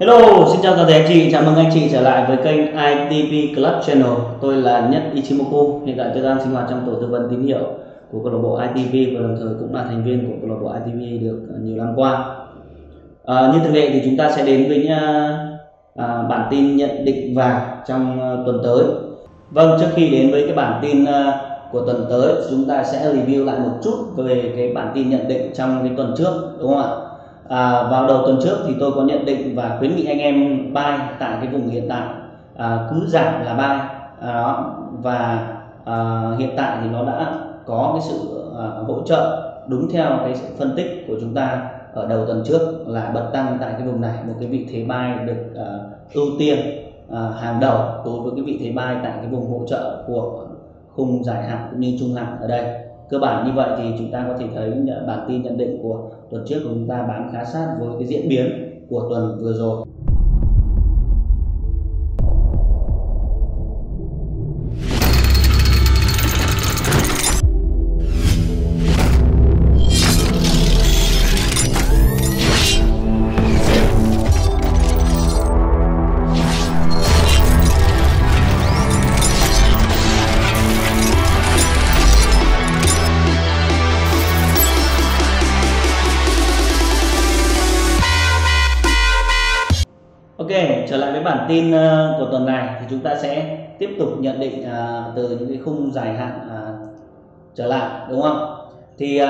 Hello, xin chào toàn thể anh chị, chào mừng anh chị trở lại với kênh ITP Club Channel. Tôi là Nhất Ichimoku, hiện tại tôi đang sinh hoạt trong tổ tư vấn tín hiệu của câu lạc bộ ITP và đồng thời cũng là thành viên của câu lạc bộ ITP được à, nhiều năm qua. À, như thường lệ thì chúng ta sẽ đến với à, à, bản tin nhận định vàng trong à, tuần tới. Vâng, trước khi đến với cái bản tin à, của tuần tới, chúng ta sẽ review lại một chút về cái bản tin nhận định trong cái tuần trước, đúng không ạ? À, vào đầu tuần trước thì tôi có nhận định và khuyến nghị anh em buy tại cái vùng hiện tại. À, cứ giảm là buy. À, đó. Và à, hiện tại thì nó đã có cái sự à, hỗ trợ đúng theo cái sự phân tích của chúng ta ở đầu tuần trước là bật tăng tại cái vùng này. Một cái vị thế buy được à, ưu tiên à, hàng đầu đối với cái vị thế buy tại cái vùng hỗ trợ của khung dài hạn cũng như trung hạn ở đây cơ bản như vậy thì chúng ta có thể thấy bản tin nhận định của tuần trước của chúng ta bán khá sát với cái diễn biến của tuần vừa rồi. Với bản tin ờ, của tuần này thì chúng ta sẽ tiếp tục nhận định ờ, từ những cái khung dài hạn ờ, trở lại đúng không? Thì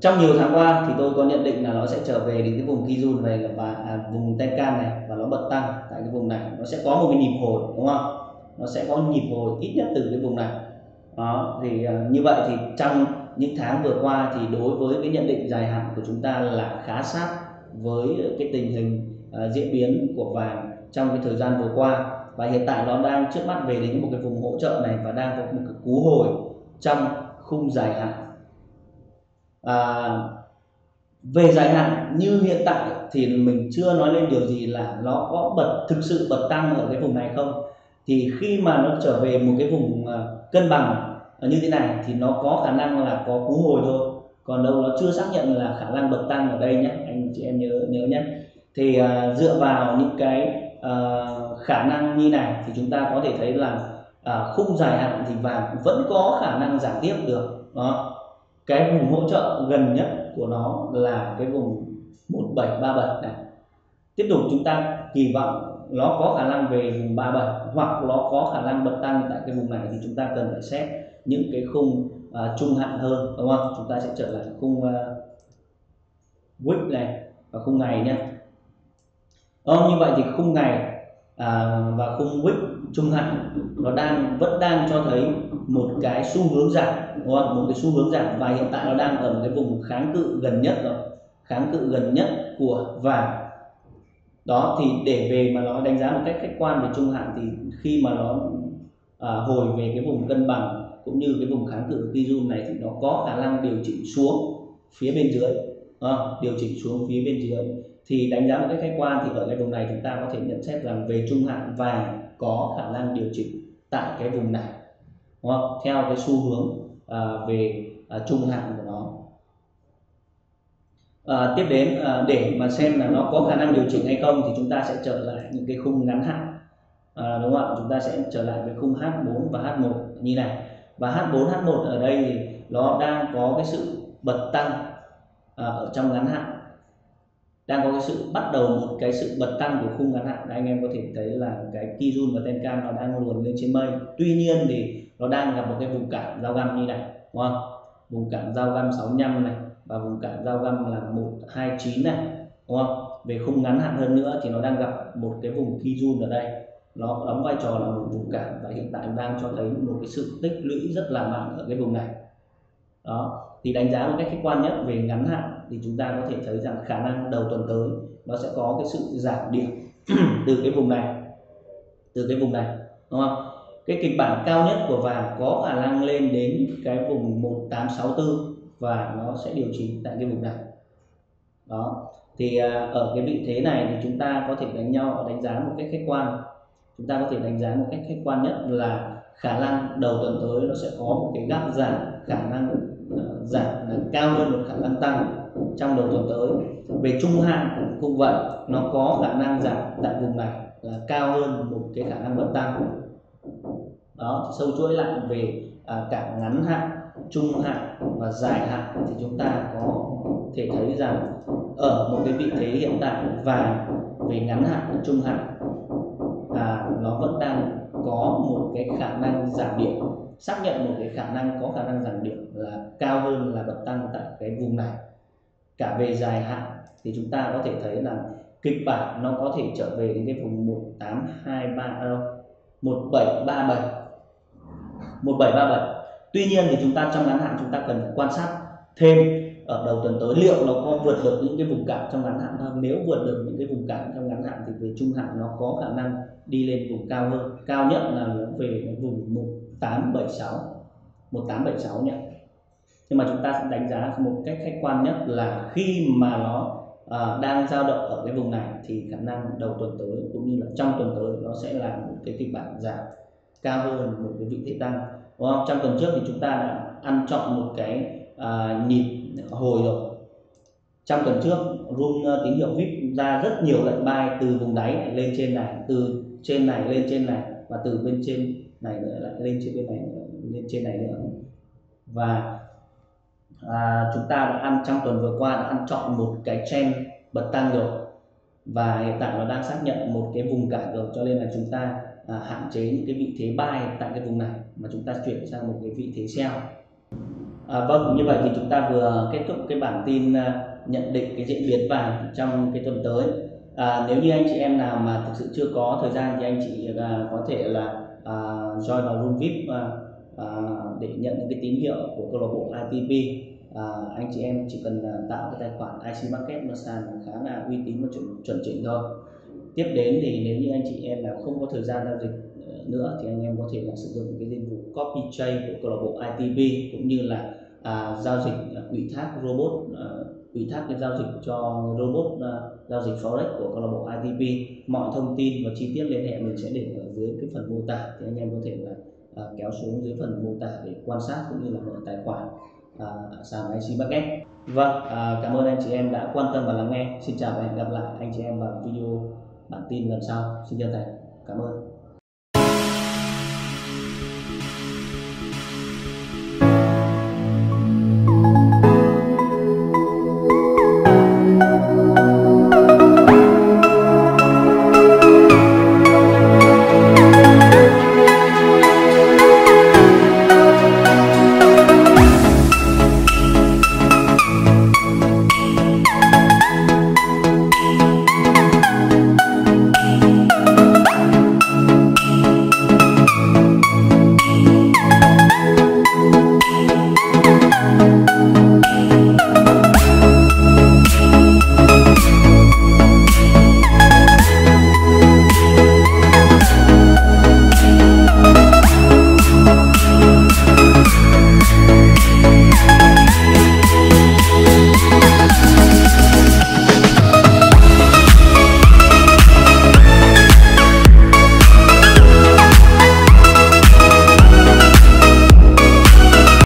trong nhiều tháng qua thì tôi có nhận định là nó sẽ trở về đến cái vùng Kijun về và à, vùng Tenkan này và nó bật tăng tại cái vùng này nó sẽ có một cái nhịp hồi đúng không? Nó sẽ có nhịp hồi ít nhất từ cái vùng này. Đó thì như vậy thì trong những tháng vừa qua thì đối với cái nhận định dài hạn của chúng ta là khá sát với cái tình hình uh, diễn biến của vàng trong cái thời gian vừa qua. Và hiện tại nó đang trước mắt về đến một cái vùng hỗ trợ này và đang có một cái cú hồi trong khung dài hạn. À, về dài hạn như hiện tại thì mình chưa nói lên điều gì là nó có bật thực sự bật tăng ở cái vùng này không. Thì khi mà nó trở về một cái vùng à, cân bằng như thế này thì nó có khả năng là có cú hồi thôi. Còn đâu nó chưa xác nhận là khả năng bật tăng ở đây nhé anh chị em nhớ nhớ nhé thì uh, dựa vào những cái uh, khả năng như này thì chúng ta có thể thấy là uh, khung dài hạn thì vàng vẫn có khả năng giảm tiếp được đó. Cái vùng hỗ trợ gần nhất của nó là cái vùng 1737 này. Tiếp tục chúng ta kỳ vọng nó có khả năng về vùng 37 hoặc nó có khả năng bật tăng tại cái vùng này thì chúng ta cần phải xét những cái khung uh, trung hạn hơn đúng không? Chúng ta sẽ trở lại khung uh, week này và khung ngày nhé Ờ, như vậy thì khung ngày à, và khung wick trung hạn nó đang vẫn đang cho thấy một cái xu hướng giảm đúng không? một cái xu hướng giảm và hiện tại nó đang ở một cái vùng kháng cự gần nhất rồi kháng cự gần nhất của vàng. Đó thì để về mà nó đánh giá một cách khách quan về trung hạn thì khi mà nó à, hồi về cái vùng cân bằng cũng như cái vùng kháng cự Kijun này thì nó có khả năng điều chỉnh xuống phía bên dưới. À, điều chỉnh xuống phía bên dưới thì đánh giá một cách khách quan thì ở cái vùng này chúng ta có thể nhận xét rằng về trung hạn vàng có khả năng điều chỉnh tại cái vùng này đúng không? theo cái xu hướng à, về à, trung hạn của nó. À, tiếp đến à, để mà xem là nó có khả năng điều chỉnh hay không thì chúng ta sẽ trở lại những cái khung ngắn hạn. À, đúng không ạ? Chúng ta sẽ trở lại với khung H4 và H1 như này. Và H4 H1 ở đây thì nó đang có cái sự bật tăng à, ở trong ngắn hạn đang có cái sự bắt đầu một cái sự bật tăng của khung ngắn hạn. Anh em có thể thấy là cái Kijun và Tenkan nó đang luồn lên trên mây. Tuy nhiên thì nó đang gặp một cái vùng cản giao găm như này, đúng không? Vùng cản giao găm 65 này và vùng cản giao găm là 129 này, đúng không? Về khung ngắn hạn hơn nữa thì nó đang gặp một cái vùng Kijun ở đây. Nó đóng vai trò là một vùng cản và hiện tại đang cho thấy một cái sự tích lũy rất là mạnh ở cái vùng này. Đó, thì đánh giá một cách khách quan nhất về ngắn hạn thì chúng ta có thể thấy rằng khả năng đầu tuần tới nó sẽ có cái sự giảm điểm từ cái vùng này, từ cái vùng này, đúng không? Cái kịch bản cao nhất của vàng có khả năng lên đến cái vùng 1864 và nó sẽ điều chỉnh tại cái vùng này. Đó, thì à, ở cái vị thế này thì chúng ta có thể đánh nhau, đánh giá một cách khách quan. Chúng ta có thể đánh giá một cách khách quan nhất là khả năng đầu tuần tới nó sẽ có một cái gap giảm khả năng à, giảm là cao hơn một khả năng tăng trong đầu tuần tới. Về trung hạn cũng vậy nó có khả năng giảm tại vùng này là cao hơn một cái khả năng bật tăng. Đó sâu chuỗi lại về à, cả ngắn hạn trung hạn và dài hạn thì chúng ta có thể thấy rằng ở một cái vị thế hiện tại và về ngắn hạn trung hạn à, nó vẫn đang có một cái khả năng giảm điểm. Xác nhận một cái khả năng có khả năng giảm điểm là cao hơn là bật tăng tại cái vùng này cả về dài hạn thì chúng ta có thể thấy là kịch bản nó có thể trở về đến cái vùng 1823 đâu 1737 1737 tuy nhiên thì chúng ta trong ngắn hạn chúng ta cần quan sát thêm ở đầu tuần tới liệu nó có vượt được những cái vùng cản trong ngắn hạn không. Nếu vượt được những cái vùng cản trong ngắn hạn thì về trung hạn nó có khả năng đi lên vùng cao hơn. Cao nhất là nó về cái vùng 1876 1876 nhé nhưng mà chúng ta sẽ đánh giá một cách khách quan nhất là khi mà nó uh, đang dao động ở cái vùng này thì khả năng đầu tuần tới cũng như là trong tuần tới nó sẽ là một cái kịch bản giảm cao hơn một cái vị thế tăng. Đúng không? Trong tuần trước thì chúng ta đã ăn chọn một cái uh, nhịp hồi rồi. Trong tuần trước room uh, tín hiệu vip ra rất nhiều lệnh buy từ vùng đáy này lên trên này từ trên này lên trên này và từ bên trên này nữa lại lên trên bên này lên trên này nữa. Và à, chúng ta đã ăn trong tuần vừa qua đã ăn chọn một cái trend bật tăng rồi. Và hiện tại nó đang xác nhận một cái vùng cản rồi cho nên là chúng ta à, hạn chế những cái vị thế buy tại cái vùng này mà chúng ta chuyển sang một cái vị thế sell à, vâng như vậy thì chúng ta vừa kết thúc cái bản tin à, nhận định cái diễn biến vàng trong cái tuần tới. À, nếu như anh chị em nào mà thực sự chưa có thời gian thì anh chị à, có thể là à, join vào room vip à, À, để nhận những cái tín hiệu của câu lạc bộ ATP, à, anh chị em chỉ cần à, tạo cái tài khoản IC Market một sàn khá là uy tín và chuẩn chuẩn chỉnh thôi. Tiếp đến thì nếu như anh chị em nào không có thời gian giao dịch ờ, nữa thì anh em có thể là sử dụng cái dịch vụ copy trade của câu lạc bộ ITP cũng như là à, giao dịch à, ủy thác robot à, ủy thác cái giao dịch cho robot à, giao dịch forex của câu lạc bộ ITP mọi thông tin và chi tiết liên hệ mình sẽ để ở dưới cái phần mô tả thì anh em có thể là à, kéo xuống dưới phần mô tả để quan sát cũng như là mở tài khoản à, sàn IC Bucket. Vâng à, cảm ơn anh chị em đã quan tâm và lắng nghe. Xin chào và hẹn gặp lại anh chị em vào video bản tin lần sau. Xin chân thành cảm ơn.